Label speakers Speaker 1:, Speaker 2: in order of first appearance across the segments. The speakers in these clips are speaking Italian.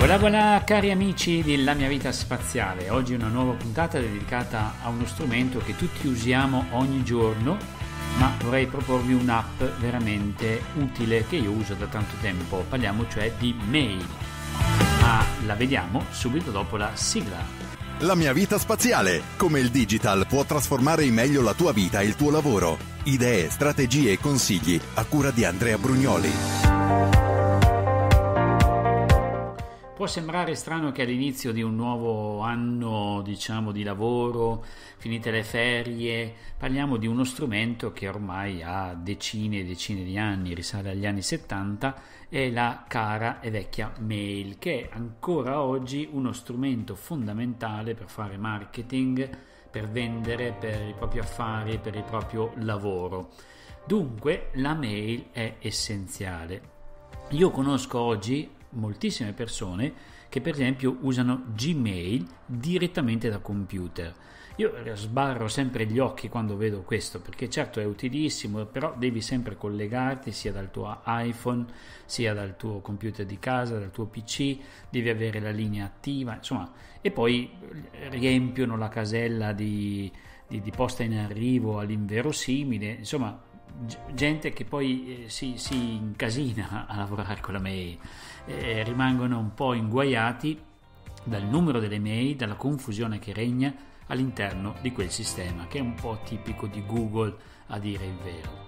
Speaker 1: Voilà voilà cari amici di La mia vita spaziale, oggi una nuova puntata dedicata a uno strumento che tutti usiamo ogni giorno, ma vorrei proporvi un'app veramente utile che io uso da tanto tempo, parliamo cioè di Mail, ma la vediamo subito dopo la sigla.
Speaker 2: La mia vita spaziale, come il digital può trasformare in meglio la tua vita e il tuo lavoro. Idee, strategie e consigli a cura di Andrea Brugnoli.
Speaker 1: Può sembrare strano che all'inizio di un nuovo anno, diciamo, di lavoro, finite le ferie, parliamo di uno strumento che ormai ha decine e decine di anni, risale agli anni 70, è la cara e vecchia mail, che è ancora oggi uno strumento fondamentale per fare marketing, per vendere, per i propri affari, per il proprio lavoro. Dunque la mail è essenziale. Io conosco oggi moltissime persone che per esempio usano Gmail direttamente da computer. Io sbarro sempre gli occhi quando vedo questo perché certo è utilissimo, però devi sempre collegarti sia dal tuo iPhone sia dal tuo computer di casa, dal tuo PC, devi avere la linea attiva, insomma, e poi riempiono la casella di, di, di posta in arrivo all'inverosimile, insomma, gente che poi eh, si, si, incasina a lavorare con la mail, eh, rimangono un po' inguaiati dal numero delle mail, dalla confusione che regna all'interno di quel sistema, che è un po' tipico di Google a dire il vero.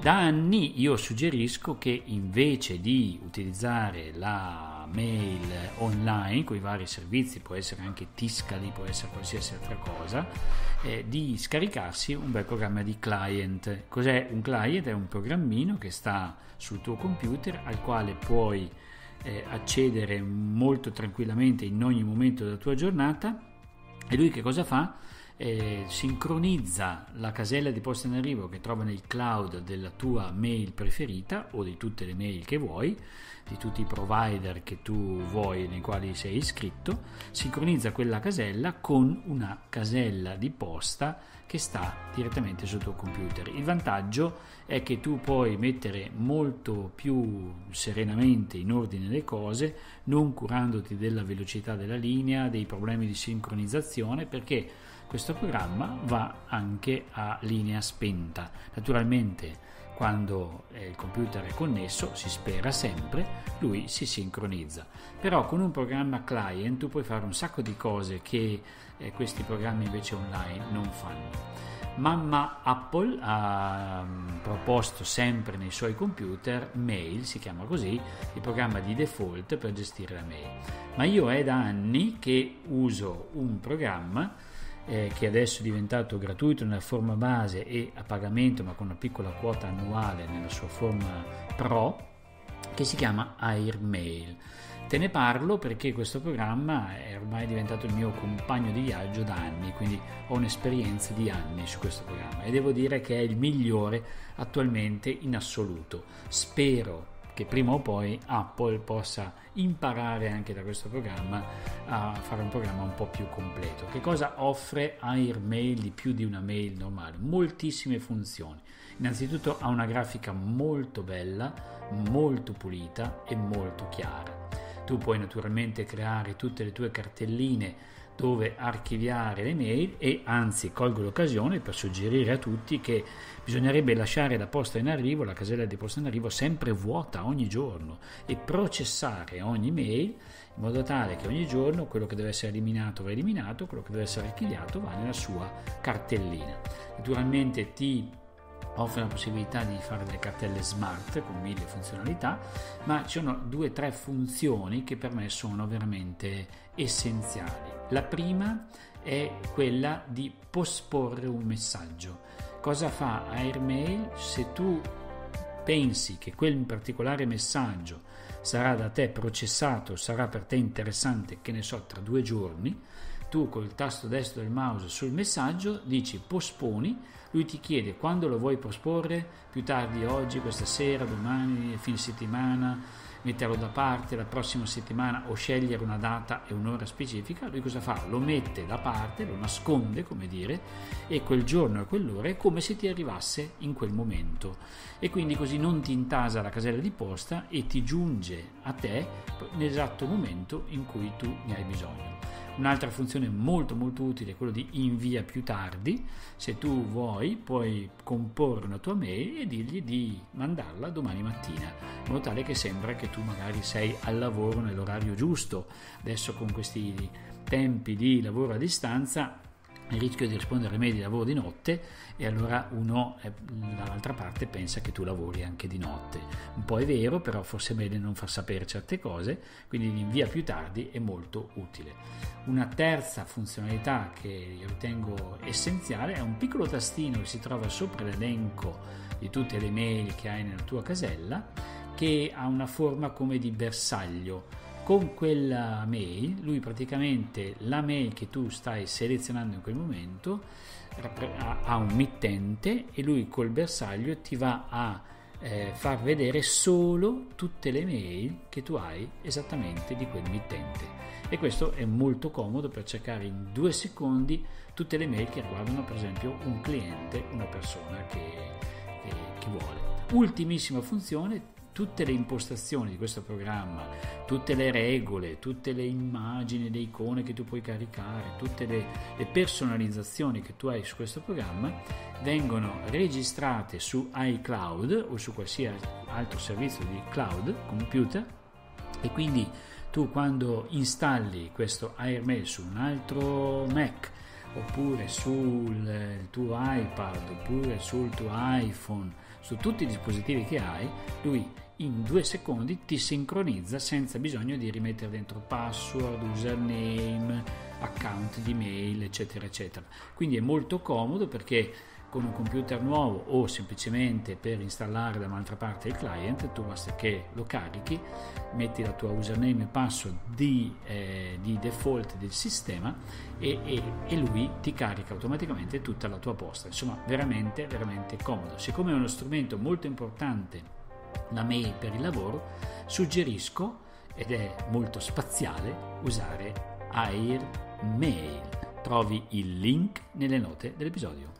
Speaker 1: Da anni io suggerisco che invece di utilizzare la mail online con i vari servizi, può essere anche Tiscali, può essere qualsiasi altra cosa, eh, di scaricarsi un bel programma di client. Cos'è un client? È un programmino che sta sul tuo computer al quale puoi eh, accedere molto tranquillamente in ogni momento della tua giornata e lui che cosa fa? Eh, sincronizza la casella di posta in arrivo che trova nel cloud della tua mail preferita o di tutte le mail che vuoi, di tutti i provider che tu vuoi nei quali sei iscritto, sincronizza quella casella con una casella di posta che sta direttamente sul tuo computer. Il vantaggio è che tu puoi mettere molto più serenamente in ordine le cose, non curandoti della velocità della linea, dei problemi di sincronizzazione, perché questo programma va anche a linea spenta. Naturalmente quando il computer è connesso, si spera sempre, lui si sincronizza. Però con un programma client tu puoi fare un sacco di cose che eh, questi programmi invece online non fanno. Mamma Apple ha um, proposto sempre nei suoi computer Mail, si chiama così, il programma di default per gestire la mail. Ma io è da anni che uso un programma eh, che adesso è diventato gratuito nella forma base e a pagamento ma con una piccola quota annuale nella sua forma pro che si chiama Airmail. Te ne parlo perché questo programma è ormai diventato il mio compagno di viaggio da anni, quindi ho un'esperienza di anni su questo programma e devo dire che è il migliore attualmente in assoluto. Spero che prima o poi Apple possa imparare anche da questo programma a fare un programma un po' più completo. Che cosa offre Airmail di più di una mail normale? Moltissime funzioni. Innanzitutto ha una grafica molto bella, molto pulita e molto chiara. Tu puoi naturalmente creare tutte le tue cartelline dove archiviare le mail e anzi colgo l'occasione per suggerire a tutti che bisognerebbe lasciare la posta in arrivo, la casella di posta in arrivo sempre vuota ogni giorno e processare ogni mail in modo tale che ogni giorno quello che deve essere eliminato va eliminato, quello che deve essere archiviato va nella sua cartellina. Naturalmente ti offre la possibilità di fare delle cartelle smart con mille funzionalità, ma ci sono due o tre funzioni che per me sono veramente essenziali. La prima è quella di posporre un messaggio. Cosa fa Airmail se tu pensi che quel particolare messaggio sarà da te processato, sarà per te interessante, che ne so, tra due giorni, tu col tasto destro del mouse sul messaggio dici posponi, lui ti chiede quando lo vuoi posporre, più tardi oggi, questa sera, domani, fine settimana, metterlo da parte la prossima settimana o scegliere una data e un'ora specifica, lui cosa fa? Lo mette da parte, lo nasconde, come dire, e quel giorno e quell'ora è come se ti arrivasse in quel momento. E quindi così non ti intasa la casella di posta e ti giunge a te nell'esatto momento in cui tu ne hai bisogno. Un'altra funzione molto molto utile è quella di invia più tardi. Se tu vuoi puoi comporre una tua mail e dirgli di mandarla domani mattina, in modo tale che sembra che tu magari sei al lavoro nell'orario giusto. Adesso con questi tempi di lavoro a distanza il rischio di rispondere ai mail di lavoro di notte e allora uno eh, dall'altra parte pensa che tu lavori anche di notte. Un po' è vero, però forse è meglio non far sapere certe cose, quindi l'invia più tardi è molto utile. Una terza funzionalità che io ritengo essenziale è un piccolo tastino che si trova sopra l'elenco di tutte le mail che hai nella tua casella che ha una forma come di bersaglio con quella mail, lui praticamente la mail che tu stai selezionando in quel momento ha un mittente e lui col bersaglio ti va a eh, far vedere solo tutte le mail che tu hai esattamente di quel mittente e questo è molto comodo per cercare in due secondi tutte le mail che riguardano per esempio un cliente, una persona che, che, che vuole. Ultimissima funzione, tutte le impostazioni di questo programma, tutte le regole, tutte le immagini, le icone che tu puoi caricare, tutte le, le personalizzazioni che tu hai su questo programma vengono registrate su iCloud o su qualsiasi altro servizio di cloud computer e quindi tu quando installi questo AirMail su un altro Mac oppure sul tuo iPad oppure sul tuo iPhone su tutti i dispositivi che hai lui in due secondi ti sincronizza senza bisogno di rimettere dentro password, username, account di mail, eccetera, eccetera. Quindi è molto comodo perché con un computer nuovo o semplicemente per installare da un'altra parte il client, tu basta che lo carichi, metti la tua username e password di, eh, di default del sistema e, e, e, lui ti carica automaticamente tutta la tua posta. Insomma, veramente, veramente comodo. Siccome è uno strumento molto importante la mail per il lavoro, suggerisco, ed è molto spaziale, usare Airmail. Trovi il link nelle note dell'episodio.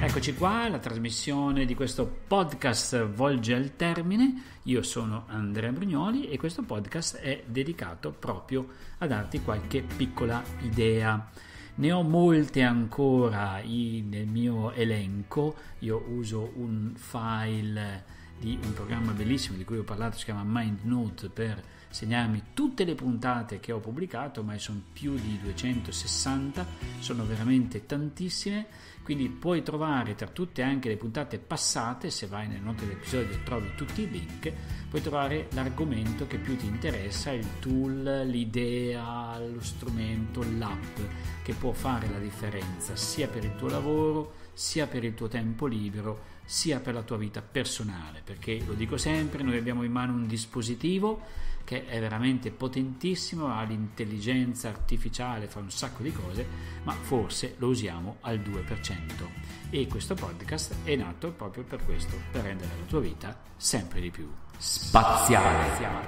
Speaker 1: Eccoci qua, la trasmissione di questo podcast volge al termine. Io sono Andrea Brugnoli e questo podcast è dedicato proprio a darti qualche piccola idea. Ne ho molte ancora nel mio elenco. Io uso un file di un programma bellissimo di cui ho parlato, si chiama MindNote per segnarmi tutte le puntate che ho pubblicato, ma sono più di 260, sono veramente tantissime quindi puoi trovare tra tutte anche le puntate passate, se vai nelle note dell'episodio trovi tutti i link, puoi trovare l'argomento che più ti interessa, il tool, l'idea, lo strumento, l'app che può fare la differenza sia per il tuo lavoro, sia per il tuo tempo libero, sia per la tua vita personale, perché lo dico sempre, noi abbiamo in mano un dispositivo che è veramente potentissimo, ha l'intelligenza artificiale, fa un sacco di cose, ma forse lo usiamo al 2%. E questo podcast è nato proprio per questo, per rendere la tua vita sempre di più spaziale.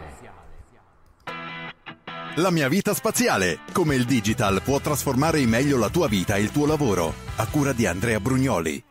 Speaker 2: La mia vita spaziale, come il digital può trasformare in meglio la tua vita e il tuo lavoro, a cura di Andrea Brugnoli.